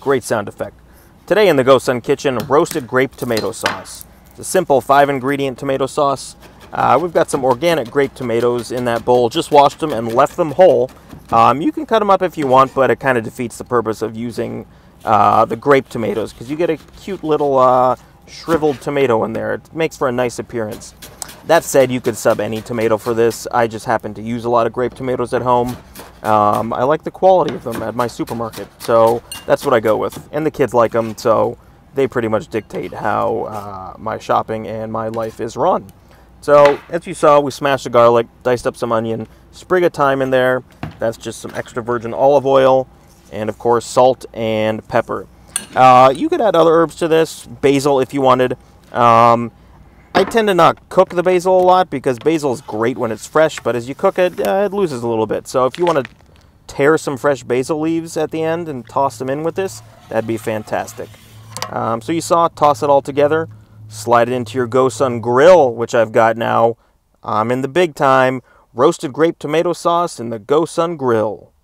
Great sound effect. Today in the GoSun Kitchen, roasted grape tomato sauce. It's a simple five ingredient tomato sauce. Uh, we've got some organic grape tomatoes in that bowl. Just washed them and left them whole. Um, you can cut them up if you want, but it kind of defeats the purpose of using uh, the grape tomatoes because you get a cute little uh, shriveled tomato in there. It makes for a nice appearance. That said, you could sub any tomato for this. I just happen to use a lot of grape tomatoes at home. Um, I like the quality of them at my supermarket, so that's what I go with. And the kids like them, so they pretty much dictate how uh, my shopping and my life is run. So, as you saw, we smashed the garlic, diced up some onion, sprig of thyme in there. That's just some extra virgin olive oil, and of course, salt and pepper. Uh, you could add other herbs to this, basil if you wanted. Um, I tend to not cook the basil a lot because basil is great when it's fresh, but as you cook it, uh, it loses a little bit. So if you want to tear some fresh basil leaves at the end and toss them in with this, that'd be fantastic. Um, so you saw, toss it all together, slide it into your GoSun grill, which I've got now. I'm in the big time roasted grape tomato sauce in the GoSun grill.